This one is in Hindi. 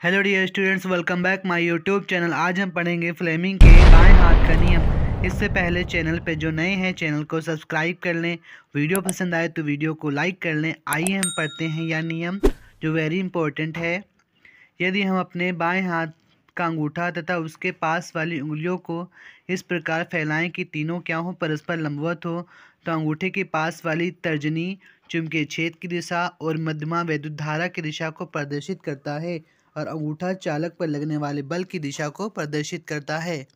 Hello dear students welcome back my YouTube channel आज हम पढ़ेंगे फ्लेमिंग के बाएँ हाथ का नियम। इससे पहले चैनल पे जो नए हैं चैनल को सब्सक्राइब कर लें। वीडियो पसंद आए तो वीडियो को लाइक कर लें। आइए हम पढ़ते हैं यह नियम, जो वेरी इंपॉर्टेंट है। यदि हम अपने बाएँ हाथ का अंगूठा तथा उसके पास वाली उंगलियों को इस प्रकार फैलाएँ कि तीनों क्या हो, परस्पर लंबवत हो तो अंगूठे के पास वाली तर्जनी चुंबकीय छेद की दिशा और मध्यमा वैद्युत धारा की दिशा को प्रदर्शित करता है। और अंगूठा चालक पर लगने वाले बल की दिशा को प्रदर्शित करता है।